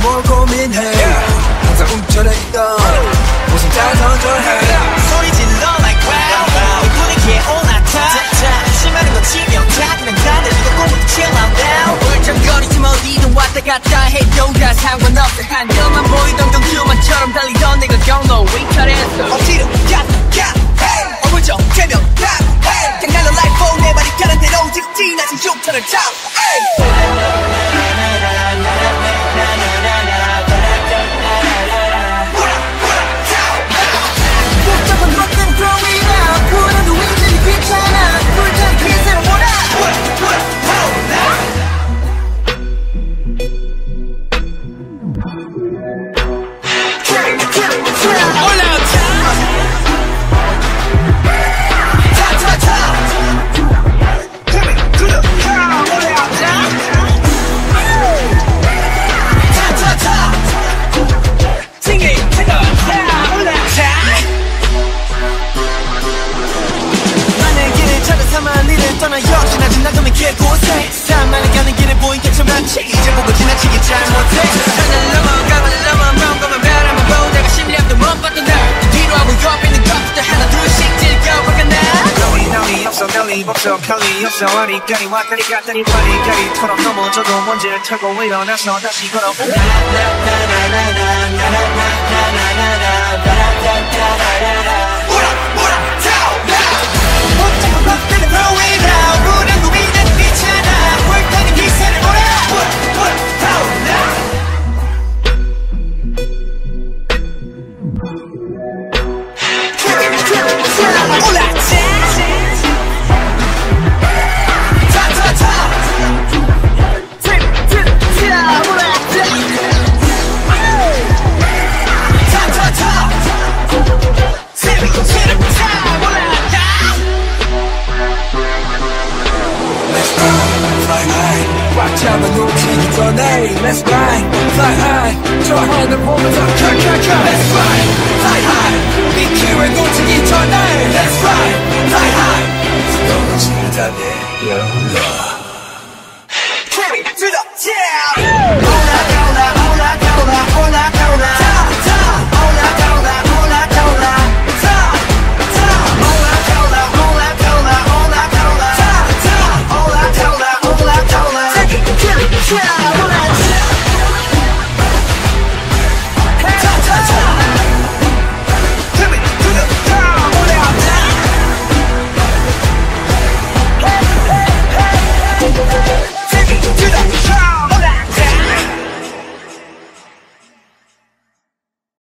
뭘 고민해? 항상 움켜내 있던 웃음 잘 던져내 소리 질러 like wow wow. 이 분위기에 올라타. 심하는 건 치명타 그냥 다 내리고 꿈부터 chill out now. 울적거리지만 어디든 왔다 갔다 해도 다 상관없어. 한여만 보이던 경주만처럼 달리던 내가 경로 위탈했어. 억지로 갓갓 어물쩡 대명 갓 그냥 날로 like phone 내 발이 가는 대로 직진하신 흉터를 잡 가면 개고생. 사람만이 가는 길에 보인 게 처만치 이제 보고 지나치기 잘못해. 없어 별이 없어 별이 없어. 와가리 갔다리 와리가리 털어 넘어져도 먼지를 털고 일어나서 다시 걸어보자 복잡한 Fly high 꽉 잡아 놓치기 전에 Let's fly Fly high 저 하늘 보면서 켜켜켜 Yeah!